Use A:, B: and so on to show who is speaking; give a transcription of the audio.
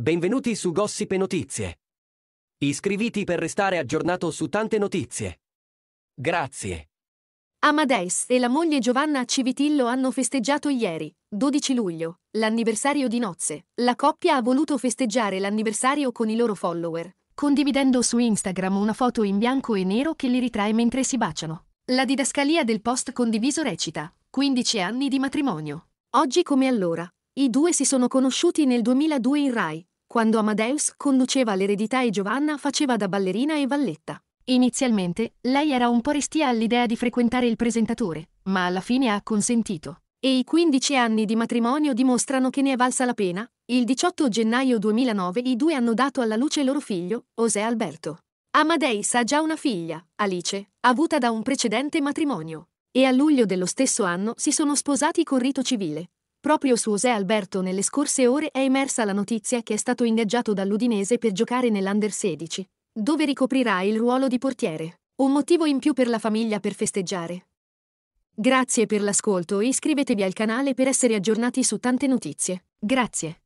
A: Benvenuti su Gossip e Notizie. Iscriviti per restare aggiornato su tante notizie. Grazie.
B: Amadeus e la moglie Giovanna Civitillo hanno festeggiato ieri, 12 luglio, l'anniversario di nozze. La coppia ha voluto festeggiare l'anniversario con i loro follower, condividendo su Instagram una foto in bianco e nero che li ritrae mentre si baciano. La didascalia del post condiviso recita: 15 anni di matrimonio. Oggi come allora. I due si sono conosciuti nel 2002 in Rai, quando Amadeus conduceva l'eredità e Giovanna faceva da ballerina e valletta. Inizialmente, lei era un po' restia all'idea di frequentare il presentatore, ma alla fine ha consentito. E i 15 anni di matrimonio dimostrano che ne è valsa la pena. Il 18 gennaio 2009 i due hanno dato alla luce loro figlio, José Alberto. Amadeus ha già una figlia, Alice, avuta da un precedente matrimonio. E a luglio dello stesso anno si sono sposati con rito civile. Proprio su José Alberto nelle scorse ore è emersa la notizia che è stato ingaggiato dall'Udinese per giocare nell'Under 16, dove ricoprirà il ruolo di portiere. Un motivo in più per la famiglia per festeggiare. Grazie per l'ascolto e iscrivetevi al canale per essere aggiornati su tante notizie. Grazie.